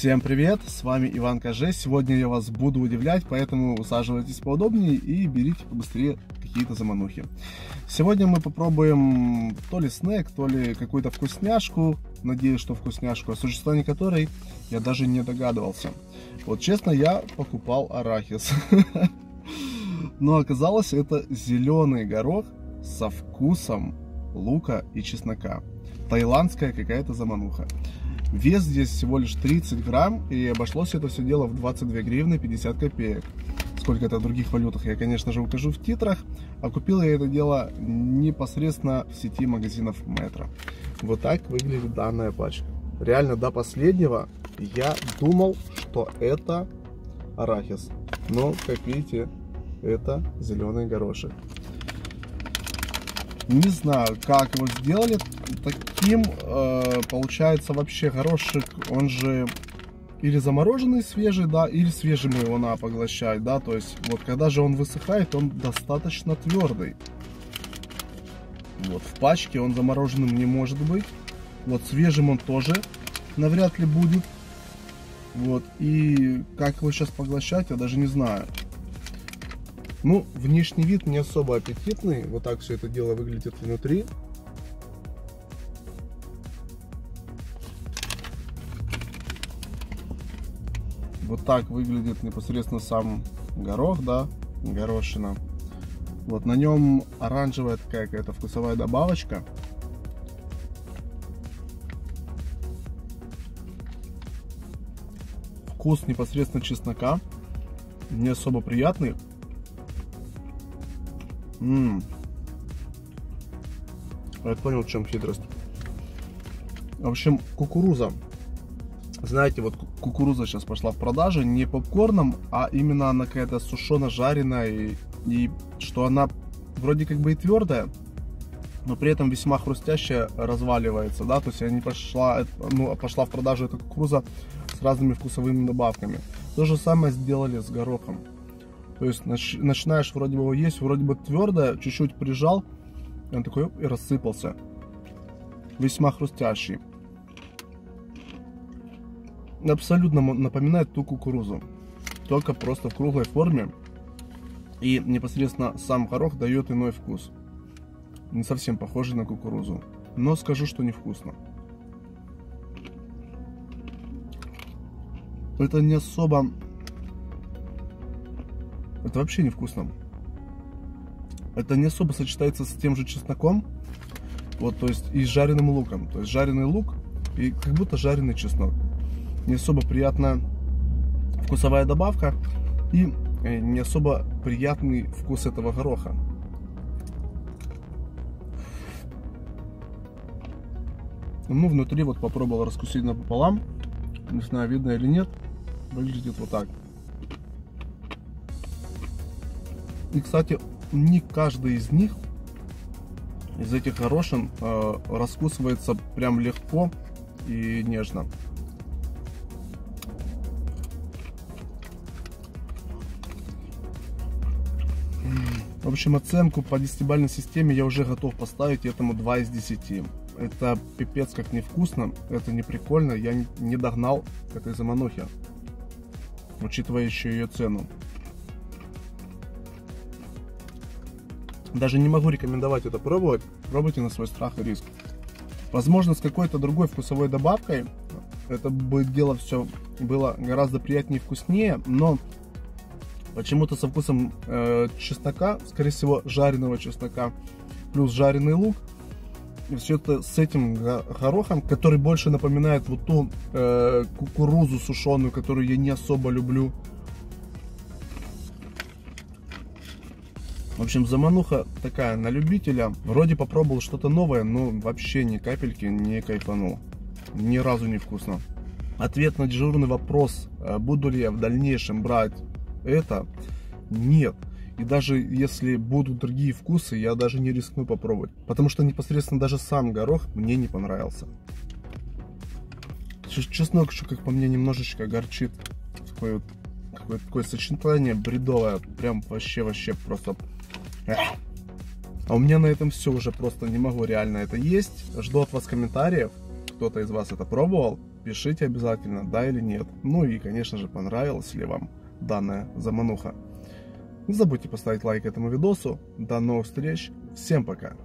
Всем привет, с вами Иван Каже. Сегодня я вас буду удивлять, поэтому усаживайтесь поудобнее и берите побыстрее какие-то заманухи. Сегодня мы попробуем то ли снэк, то ли какую-то вкусняшку. Надеюсь, что вкусняшку, о существовании которой я даже не догадывался. Вот честно, я покупал арахис. Но оказалось, это зеленый горох со вкусом лука и чеснока. Таиландская какая-то замануха. Вес здесь всего лишь 30 грамм, и обошлось это все дело в 22 гривны 50 копеек. Сколько это в других валютах, я, конечно же, укажу в титрах. А купил я это дело непосредственно в сети магазинов Метро. Вот так выглядит данная пачка. Реально до последнего я думал, что это арахис. Но, как видите, это зеленый горошек. Не знаю, как его сделали. Таким э, получается вообще горошек, он же или замороженный свежий, да, или свежим его надо поглощать, да, то есть вот когда же он высыхает, он достаточно твердый. Вот в пачке он замороженным не может быть. Вот свежим он тоже навряд ли будет. Вот, и как его сейчас поглощать, я даже не знаю. Ну, внешний вид не особо аппетитный. Вот так все это дело выглядит внутри. Вот так выглядит непосредственно сам горох, да, горошина. Вот на нем оранжевая такая какая-то вкусовая добавочка. Вкус непосредственно чеснока. Не особо приятный. Ммм. Я понял, в чем хитрость. В общем, кукуруза. Знаете, вот кукуруза сейчас пошла в продаже не попкорном, а именно она какая-то сушено-жареная. И, и что она вроде как бы и твердая, но при этом весьма хрустящая, разваливается, да, то есть они пошла, ну, пошла в продажу эта кукуруза с разными вкусовыми добавками. То же самое сделали с горохом. То есть начинаешь вроде бы его есть, вроде бы твердое, чуть-чуть прижал, и он такой и рассыпался. Весьма хрустящий. Абсолютно напоминает ту кукурузу. Только просто в круглой форме. И непосредственно сам горох дает иной вкус. Не совсем похожий на кукурузу. Но скажу, что невкусно. Это не особо это вообще невкусно. Это не особо сочетается с тем же чесноком. Вот, то есть и с жареным луком. То есть жареный лук и как будто жареный чеснок. Не особо приятная вкусовая добавка и э, не особо приятный вкус этого гороха. Ну, внутри вот попробовал раскусить напополам. Не знаю, видно или нет. Выглядит вот так. И, кстати, не каждый из них, из этих горошин, э, раскусывается прям легко и нежно. В общем, оценку по десятибальной системе я уже готов поставить этому 2 из 10. Это пипец как невкусно, это не прикольно, я не догнал этой заманухи, учитывая еще ее цену. Даже не могу рекомендовать это пробовать. Пробуйте на свой страх и риск. Возможно, с какой-то другой вкусовой добавкой это бы дело все было гораздо приятнее и вкуснее, но почему-то со вкусом э, чеснока, скорее всего, жареного чеснока, плюс жареный лук, и все это с этим горохом, который больше напоминает вот ту э, кукурузу сушеную, которую я не особо люблю. В общем, замануха такая на любителя. Вроде попробовал что-то новое, но вообще ни капельки не кайфанул. Ни разу не вкусно. Ответ на дежурный вопрос, э, буду ли я в дальнейшем брать это, нет. И даже если будут другие вкусы, я даже не рискну попробовать. Потому что непосредственно даже сам горох мне не понравился. Чеснок еще, как по мне, немножечко горчит. Такое такое сочетание бредовое. Прям вообще-вообще просто а у меня на этом все уже просто не могу реально это есть. Жду от вас комментариев. Кто-то из вас это пробовал. пишите обязательно, да или нет. Ну и, конечно же, понравилась ли вам данная замануха. Не забудьте поставить лайк этому видосу. До новых встреч. Всем пока.